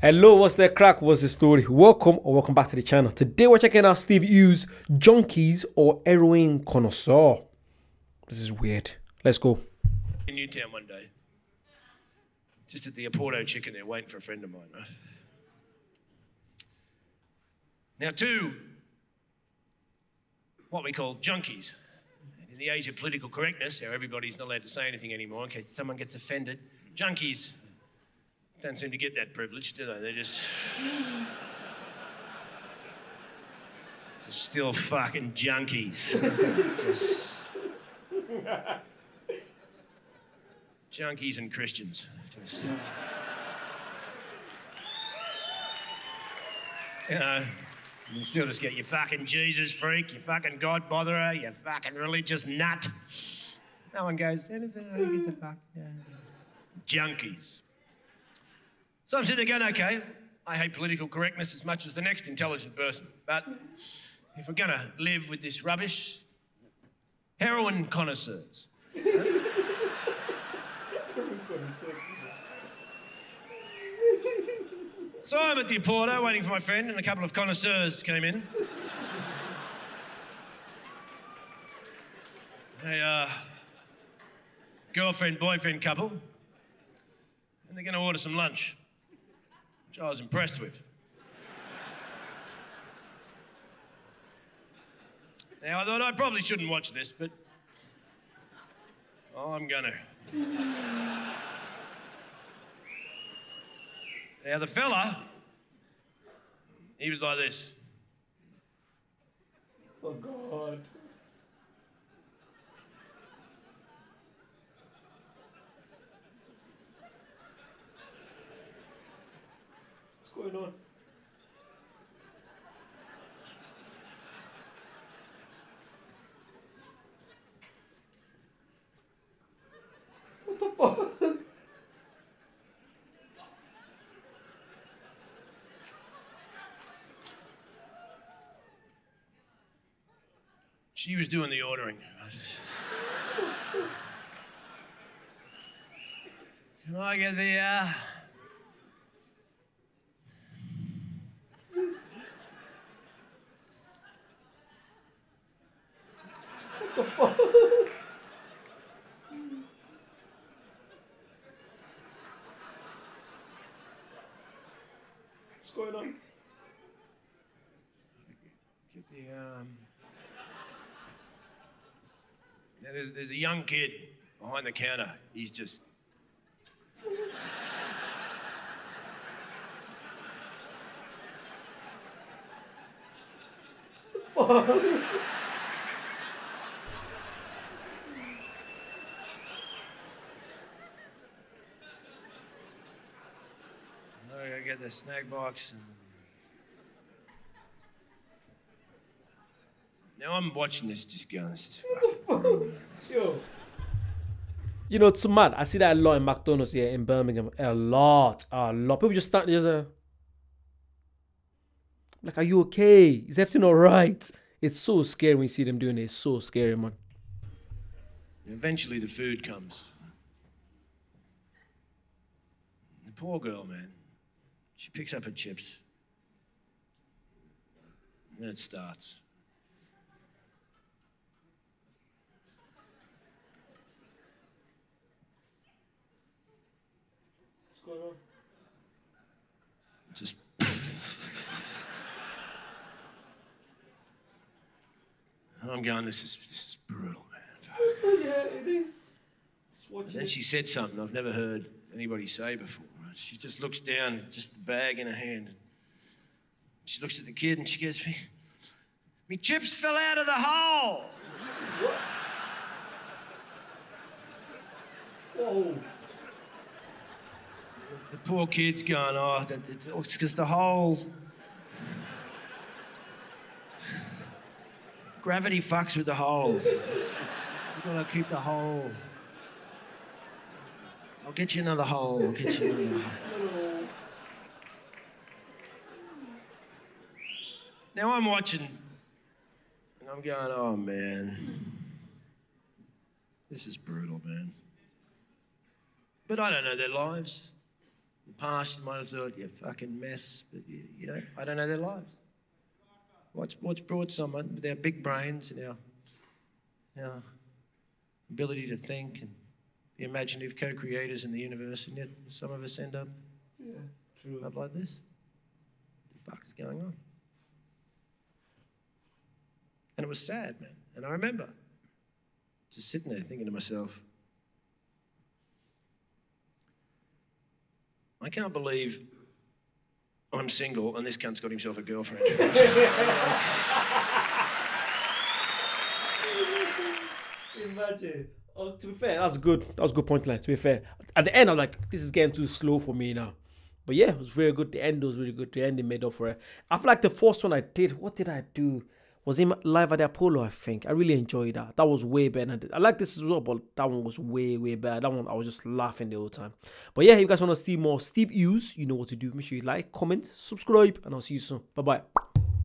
Hello, what's the crack? What's the story? Welcome or welcome back to the channel. Today we're checking out Steve Hughes Junkies or Heroin Connoisseur. This is weird. Let's go. in Newtown one day. Just at the Oporto Chicken there, waiting for a friend of mine, right? Now, two, what we call junkies. In the age of political correctness, how everybody's not allowed to say anything anymore in case someone gets offended, junkies don't seem to get that privilege, do they? They're just. just still fucking junkies. Just- junkies and Christians. Just, you know, you can still just get your fucking Jesus freak, you fucking God botherer, you fucking religious nut. No one goes, who gives a fuck? Yeah. Junkies. So I'm sitting there going, okay, I hate political correctness as much as the next intelligent person, but if we're gonna live with this rubbish, heroin connoisseurs. So I'm at the Porto waiting for my friend, and a couple of connoisseurs came in. A uh, girlfriend boyfriend couple, and they're going to order some lunch, which I was impressed with. Now, I thought I probably shouldn't watch this, but I'm gonna. Now, the fella, he was like this. Oh God. Going on? What the fuck? She was doing the ordering. Can I get the, uh... What's going on? Get the, um... There's, there's a young kid behind the counter. He's just... Oh, I gotta get the snack box. And... Now I'm watching this, just going, this is fucking. Yo. You know, it's mad. I see that a lot in McDonald's here in Birmingham. A lot. A lot. People just start stand there. Like, are you okay? Is everything alright? It's so scary when you see them doing it. It's so scary, man. Eventually, the food comes. The poor girl, man. She picks up her chips. And then it starts. What's going on? Just. and I'm going, this is, this is brutal, man. yeah, it is. And then she said something I've never heard anybody say before. She just looks down, just the bag in her hand. She looks at the kid and she goes, me, me chips fell out of the hole. Whoa. The poor kid's going, oh, that, that, oh, it's because the hole. Gravity fucks with the hole. It's, it's, you've got to keep the hole. I'll get you another hole. I'll get you another hole. Now I'm watching, and I'm going, oh man, this is brutal, man. But I don't know their lives. The past, you might have thought, you fucking mess, but you, you know, I don't know their lives. What's, what's brought someone with big brains and our, our ability to think and imaginative co creators in the universe, and yet some of us end up, yeah, True. up like this? What the fuck is going on? And it was sad, man. And I remember just sitting there thinking to myself, I can't believe I'm single and this cunt's got himself a girlfriend. Imagine. Oh, to be fair, that's good. That was a good point, line. to be fair. At the end, I'm like, this is getting too slow for me now. But yeah, it was very good. The end was really good. The ending made up for it. I feel like the first one I did, what did I do? Was him live at the Apollo, I think. I really enjoyed that. That was way better. I like this as well, but that one was way, way better. That one, I was just laughing the whole time. But yeah, if you guys want to see more Steve Hughes, you know what to do. Make sure you like, comment, subscribe, and I'll see you soon. Bye bye.